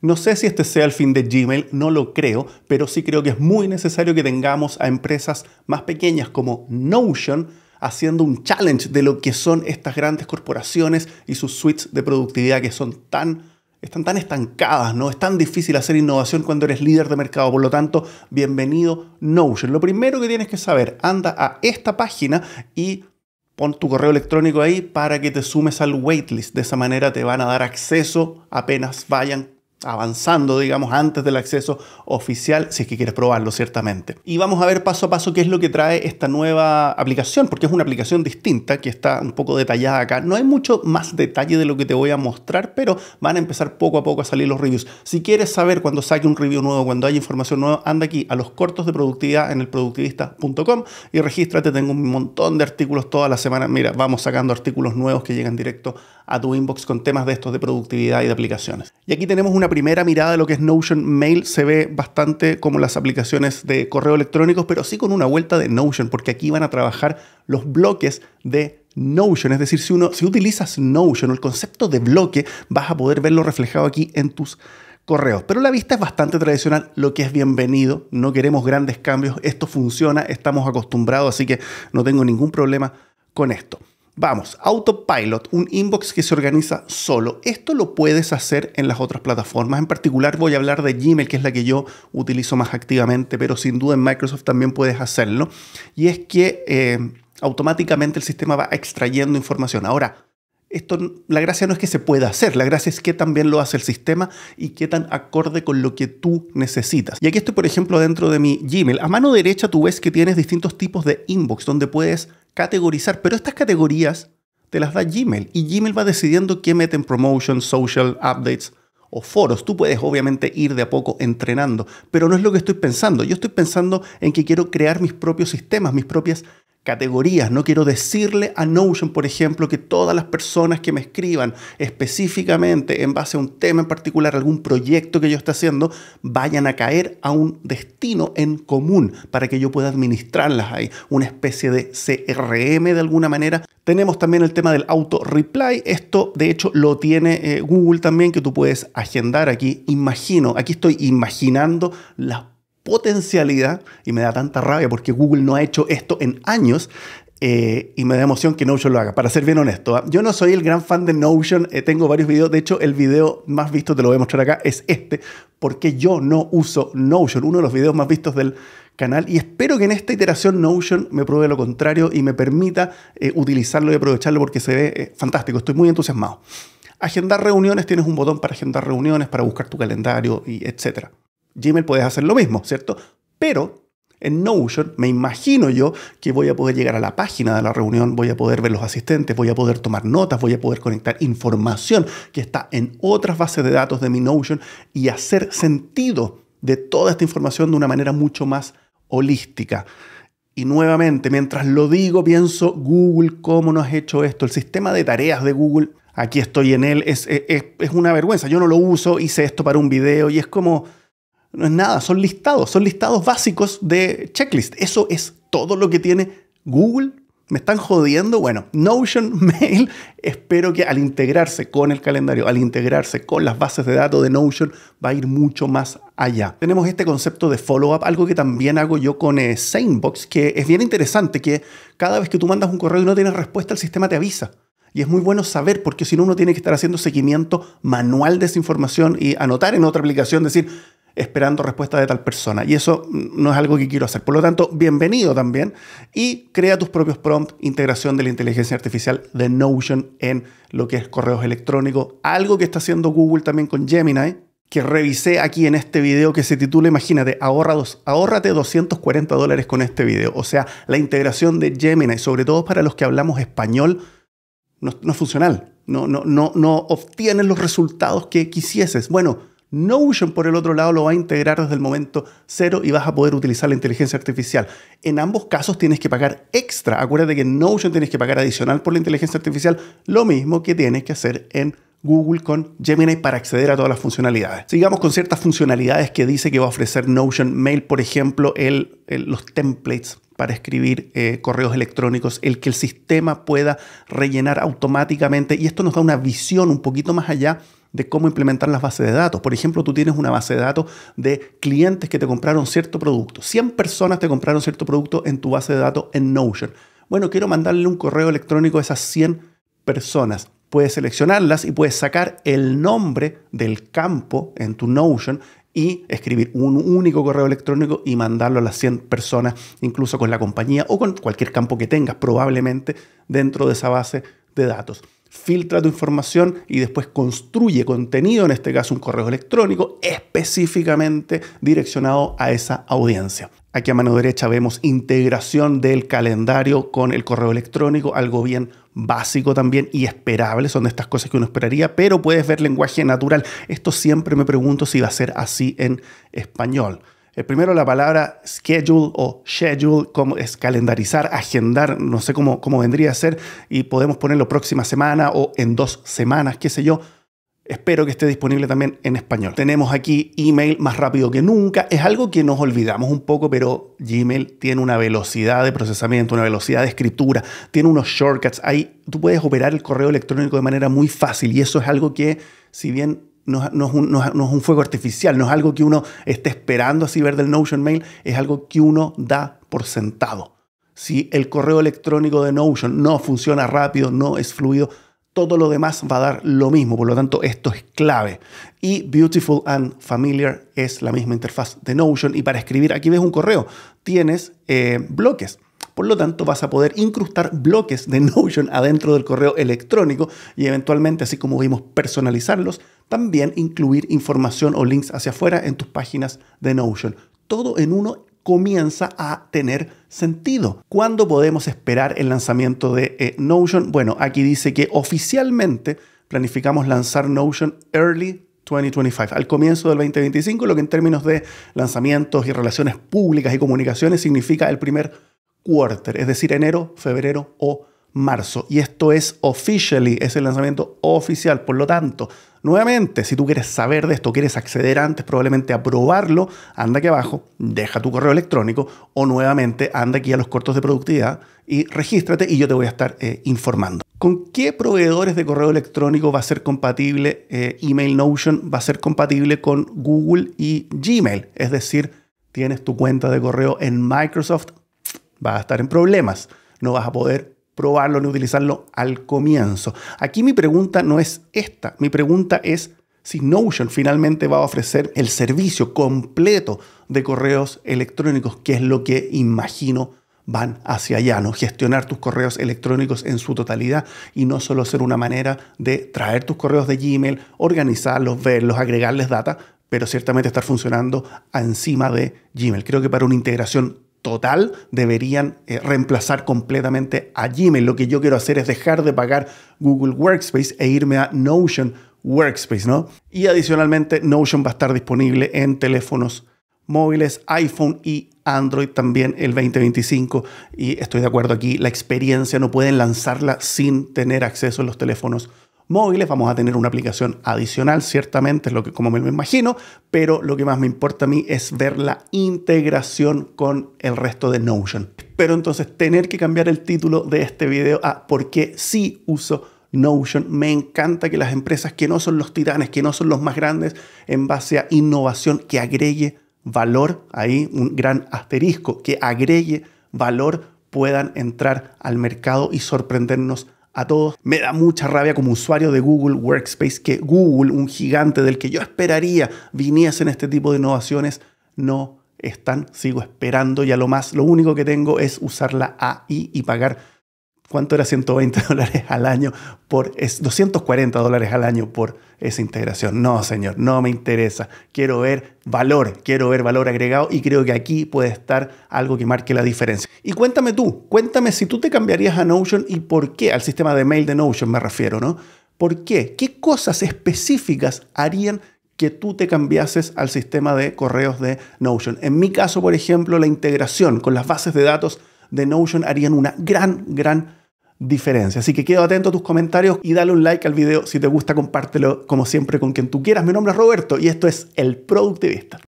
No sé si este sea el fin de Gmail, no lo creo, pero sí creo que es muy necesario que tengamos a empresas más pequeñas como Notion haciendo un challenge de lo que son estas grandes corporaciones y sus suites de productividad que son tan están tan estancadas, ¿no? Es tan difícil hacer innovación cuando eres líder de mercado. Por lo tanto, bienvenido Notion. Lo primero que tienes que saber, anda a esta página y pon tu correo electrónico ahí para que te sumes al waitlist. De esa manera te van a dar acceso apenas vayan avanzando, digamos, antes del acceso oficial, si es que quieres probarlo, ciertamente. Y vamos a ver paso a paso qué es lo que trae esta nueva aplicación, porque es una aplicación distinta que está un poco detallada acá. No hay mucho más detalle de lo que te voy a mostrar, pero van a empezar poco a poco a salir los reviews. Si quieres saber cuando saque un review nuevo, cuando haya información nueva, anda aquí a los cortos de productividad en el productivista.com y regístrate. Tengo un montón de artículos toda la semana. Mira, vamos sacando artículos nuevos que llegan directo a tu inbox con temas de estos de productividad y de aplicaciones. Y aquí tenemos una primera mirada de lo que es Notion Mail. Se ve bastante como las aplicaciones de correo electrónico, pero sí con una vuelta de Notion, porque aquí van a trabajar los bloques de Notion. Es decir, si, uno, si utilizas Notion el concepto de bloque, vas a poder verlo reflejado aquí en tus correos. Pero la vista es bastante tradicional, lo que es bienvenido. No queremos grandes cambios. Esto funciona, estamos acostumbrados, así que no tengo ningún problema con esto. Vamos, Autopilot, un inbox que se organiza solo. Esto lo puedes hacer en las otras plataformas. En particular voy a hablar de Gmail, que es la que yo utilizo más activamente, pero sin duda en Microsoft también puedes hacerlo. Y es que eh, automáticamente el sistema va extrayendo información. Ahora, esto, la gracia no es que se pueda hacer, la gracia es que también lo hace el sistema y qué tan acorde con lo que tú necesitas. Y aquí estoy, por ejemplo, dentro de mi Gmail. A mano derecha tú ves que tienes distintos tipos de inbox donde puedes categorizar, pero estas categorías te las da Gmail y Gmail va decidiendo qué mete en promotion, social, updates o foros. Tú puedes obviamente ir de a poco entrenando, pero no es lo que estoy pensando. Yo estoy pensando en que quiero crear mis propios sistemas, mis propias categorías. No quiero decirle a Notion, por ejemplo, que todas las personas que me escriban específicamente en base a un tema en particular, algún proyecto que yo esté haciendo, vayan a caer a un destino en común para que yo pueda administrarlas ahí. Una especie de CRM de alguna manera. Tenemos también el tema del auto reply. Esto, de hecho, lo tiene eh, Google también, que tú puedes agendar aquí. Imagino, aquí estoy imaginando las potencialidad, y me da tanta rabia porque Google no ha hecho esto en años, eh, y me da emoción que Notion lo haga, para ser bien honesto. ¿ah? Yo no soy el gran fan de Notion, eh, tengo varios videos, de hecho el video más visto, te lo voy a mostrar acá, es este, porque yo no uso Notion, uno de los videos más vistos del canal, y espero que en esta iteración Notion me pruebe lo contrario y me permita eh, utilizarlo y aprovecharlo porque se ve fantástico, estoy muy entusiasmado. Agendar reuniones, tienes un botón para agendar reuniones, para buscar tu calendario y etcétera. Gmail puedes hacer lo mismo, ¿cierto? Pero en Notion me imagino yo que voy a poder llegar a la página de la reunión, voy a poder ver los asistentes, voy a poder tomar notas, voy a poder conectar información que está en otras bases de datos de mi Notion y hacer sentido de toda esta información de una manera mucho más holística. Y nuevamente, mientras lo digo, pienso, Google, ¿cómo no has hecho esto? El sistema de tareas de Google, aquí estoy en él, es, es, es una vergüenza. Yo no lo uso, hice esto para un video y es como no es nada, son listados, son listados básicos de checklist. Eso es todo lo que tiene Google. ¿Me están jodiendo? Bueno, Notion Mail, espero que al integrarse con el calendario, al integrarse con las bases de datos de Notion, va a ir mucho más allá. Tenemos este concepto de follow-up, algo que también hago yo con eh, que es bien interesante, que cada vez que tú mandas un correo y no tienes respuesta, el sistema te avisa. Y es muy bueno saber, porque si no, uno tiene que estar haciendo seguimiento manual de esa información y anotar en otra aplicación, decir, esperando respuesta de tal persona. Y eso no es algo que quiero hacer. Por lo tanto, bienvenido también. Y crea tus propios prompts, integración de la inteligencia artificial de Notion en lo que es correos electrónicos. Algo que está haciendo Google también con Gemini, que revisé aquí en este video que se titula, imagínate, ahorra dos, ahórrate 240 dólares con este video. O sea, la integración de Gemini, sobre todo para los que hablamos español, no, no es funcional. No, no, no, no obtienes los resultados que quisieses. Bueno, Notion, por el otro lado, lo va a integrar desde el momento cero y vas a poder utilizar la inteligencia artificial. En ambos casos tienes que pagar extra. Acuérdate que en Notion tienes que pagar adicional por la inteligencia artificial, lo mismo que tienes que hacer en Google con Gemini para acceder a todas las funcionalidades. Sigamos con ciertas funcionalidades que dice que va a ofrecer Notion Mail, por ejemplo, el, los templates para escribir eh, correos electrónicos, el que el sistema pueda rellenar automáticamente y esto nos da una visión un poquito más allá de cómo implementar las bases de datos. Por ejemplo, tú tienes una base de datos de clientes que te compraron cierto producto. 100 personas te compraron cierto producto en tu base de datos en Notion. Bueno, quiero mandarle un correo electrónico a esas 100 personas. Puedes seleccionarlas y puedes sacar el nombre del campo en tu Notion y escribir un único correo electrónico y mandarlo a las 100 personas, incluso con la compañía o con cualquier campo que tengas probablemente dentro de esa base de datos filtra tu información y después construye contenido, en este caso un correo electrónico, específicamente direccionado a esa audiencia. Aquí a mano derecha vemos integración del calendario con el correo electrónico, algo bien básico también y esperable, son de estas cosas que uno esperaría, pero puedes ver lenguaje natural. Esto siempre me pregunto si va a ser así en español. El primero, la palabra schedule o schedule, como es calendarizar, agendar, no sé cómo, cómo vendría a ser, y podemos ponerlo próxima semana o en dos semanas, qué sé yo. Espero que esté disponible también en español. Tenemos aquí email más rápido que nunca. Es algo que nos olvidamos un poco, pero Gmail tiene una velocidad de procesamiento, una velocidad de escritura, tiene unos shortcuts. Ahí tú puedes operar el correo electrónico de manera muy fácil y eso es algo que, si bien no, es un, fuego artificial, no es algo que uno esté esperando así ver del Notion Mail, es algo que uno da por sentado. Si el correo electrónico de Notion no funciona rápido, no es fluido, todo lo demás va a dar lo mismo, por lo tanto esto es clave. Y Beautiful and Familiar es la misma interfaz de Notion y para escribir, aquí ves un correo, tienes eh, bloques. Por lo tanto, vas a poder incrustar bloques de Notion adentro del correo electrónico y eventualmente, así como vimos, personalizarlos, también incluir información o links hacia afuera en tus páginas de Notion. Todo en uno comienza a tener sentido. ¿Cuándo podemos esperar el lanzamiento de eh, Notion? Bueno, aquí dice que oficialmente planificamos lanzar Notion Early 2025, al comienzo del 2025, lo que en términos de lanzamientos y relaciones públicas y comunicaciones significa el primer quarter, es decir, enero, febrero o marzo. Y esto es officially, es el lanzamiento oficial. Por lo tanto, nuevamente, si tú quieres saber de esto, quieres acceder antes, probablemente a probarlo, anda aquí abajo, deja tu correo electrónico o nuevamente anda aquí a los cortos de productividad y regístrate y yo te voy a estar eh, informando. ¿Con qué proveedores de correo electrónico va a ser compatible eh, Email Notion? Va a ser compatible con Google y Gmail. Es decir, tienes tu cuenta de correo en Microsoft, vas a estar en problemas. No vas a poder probarlo ni utilizarlo al comienzo. Aquí mi pregunta no es esta. Mi pregunta es si Notion finalmente va a ofrecer el servicio completo de correos electrónicos, que es lo que imagino van hacia allá, ¿no? Gestionar tus correos electrónicos en su totalidad y no solo ser una manera de traer tus correos de Gmail, organizarlos, verlos, agregarles data, pero ciertamente estar funcionando encima de Gmail. Creo que para una integración total deberían eh, reemplazar completamente a Gmail. Lo que yo quiero hacer es dejar de pagar Google Workspace e irme a Notion Workspace, ¿no? Y adicionalmente Notion va a estar disponible en teléfonos móviles, iPhone y Android también el 2025 y estoy de acuerdo aquí, la experiencia no pueden lanzarla sin tener acceso a los teléfonos móviles, vamos a tener una aplicación adicional, ciertamente, es lo que como me lo imagino, pero lo que más me importa a mí es ver la integración con el resto de Notion. Pero entonces tener que cambiar el título de este video a por qué sí uso Notion. Me encanta que las empresas que no son los titanes, que no son los más grandes, en base a innovación, que agregue valor, ahí un gran asterisco, que agregue valor, puedan entrar al mercado y sorprendernos a todos. Me da mucha rabia como usuario de Google Workspace que Google, un gigante del que yo esperaría viniese en este tipo de innovaciones, no están. Sigo esperando y a lo más, lo único que tengo es usar la AI y pagar ¿Cuánto era 120 dólares al año por... Es 240 dólares al año por esa integración. No, señor, no me interesa. Quiero ver valor, quiero ver valor agregado y creo que aquí puede estar algo que marque la diferencia. Y cuéntame tú, cuéntame si tú te cambiarías a Notion y por qué, al sistema de mail de Notion me refiero, ¿no? ¿Por qué? ¿Qué cosas específicas harían que tú te cambiases al sistema de correos de Notion? En mi caso, por ejemplo, la integración con las bases de datos de Notion harían una gran, gran diferencia. Así que quedo atento a tus comentarios y dale un like al video si te gusta, compártelo como siempre con quien tú quieras. Mi nombre es Roberto y esto es El Productivista.